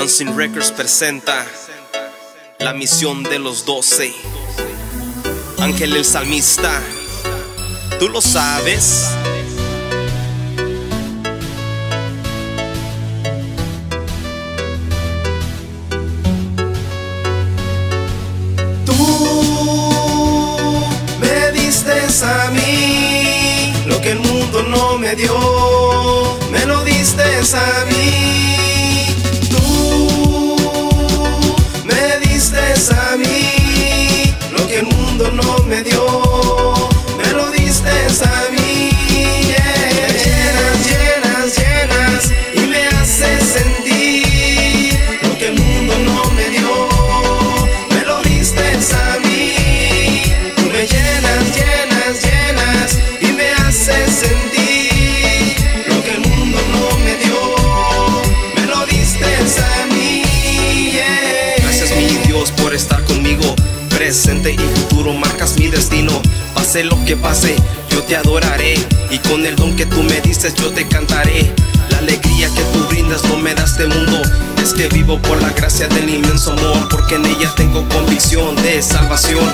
Unseen Records presenta la misión de los doce. Ángel el salmista, tú lo sabes. Tú me diste a mí lo que el mundo no me dio, me lo diste a mí. Me dio, me lo diste a mí. Yeah. Llenas, llenas, llenas y me haces sentir lo que el mundo no me dio, me lo diste a mí. Tú me llenas, llenas, llenas y me haces sentir lo que el mundo no me dio, me lo diste a mí. Gracias mi Dios por estar conmigo. Presente y marcas mi destino. Pase lo que pase, yo te adoraré. Y con el don que tú me dices, yo te cantaré. La alegría que tú brindas no me da este mundo. Es que vivo por la gracia del inmenso amor. Porque en ella tengo convicción de salvación.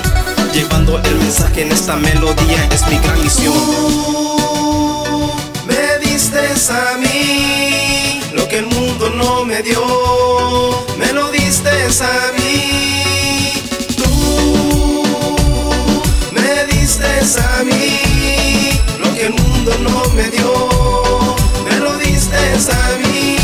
Llevando el mensaje en esta melodía es mi gran misión. Tú me diste a mí lo que el mundo no me dio, me lo diste a mí. Diste a mí lo que el mundo no me dio, me lo diste a mí.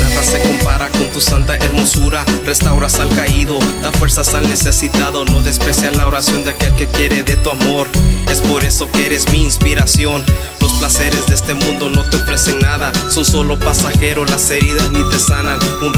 Nada se compara con tu santa hermosura. Restauras al caído, da fuerzas al necesitado. No desprecias la oración de aquel que quiere de tu amor. Es por eso que eres mi inspiración. Los placeres de este mundo no te ofrecen nada. Son solo pasajeros, las heridas ni te sanan. Un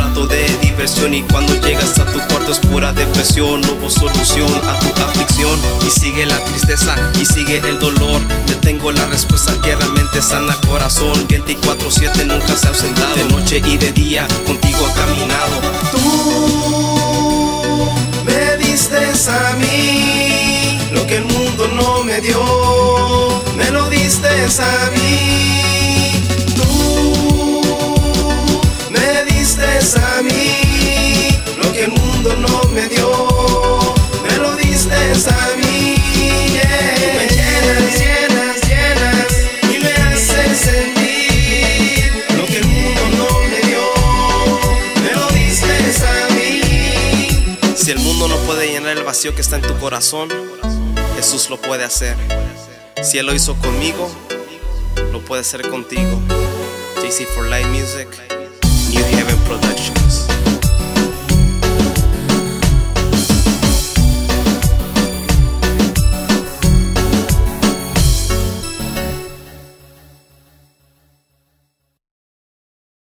y cuando llegas a tu cuarto es pura depresión. No hubo solución a tu aflicción. Y sigue la tristeza y sigue el dolor. Te tengo la respuesta que realmente sana corazón. 24-7 nunca se ha ausentado. De noche y de día contigo ha caminado. Tú me diste a mí lo que el mundo no me dio, me lo diste a mí. Mundo no puede llenar el vacío que está en tu corazón, Jesús lo puede hacer. Si Él lo hizo conmigo, lo puede hacer contigo. JC for Live Music, New Heaven Productions.